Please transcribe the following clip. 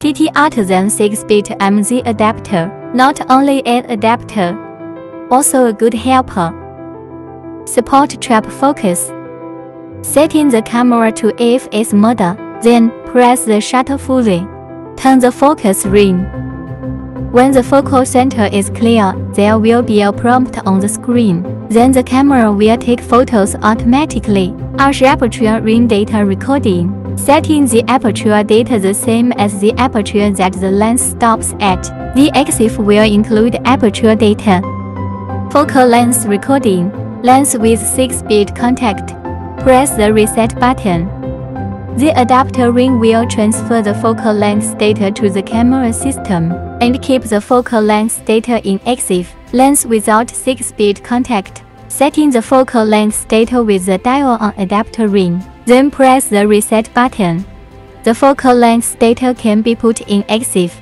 TTArtisan 6-bit MZ adapter, not only an adapter, also a good helper. Support trap focus. Setting the camera to AFS mode, then press the shutter fully. Turn the focus ring. When the focal center is clear, there will be a prompt on the screen. Then the camera will take photos automatically. Arch aperture ring data recording. Setting the aperture data the same as the aperture that the lens stops at. The EXIF will include aperture data. Focal length recording. Lens with 6-bit contact. Press the reset button. The adapter ring will transfer the focal length data to the camera system and keep the focal length data in EXIF. Lens without 6-bit contact. Setting the focal length data with the dial on adapter ring. Then press the reset button. The focal length data can be put in EXIF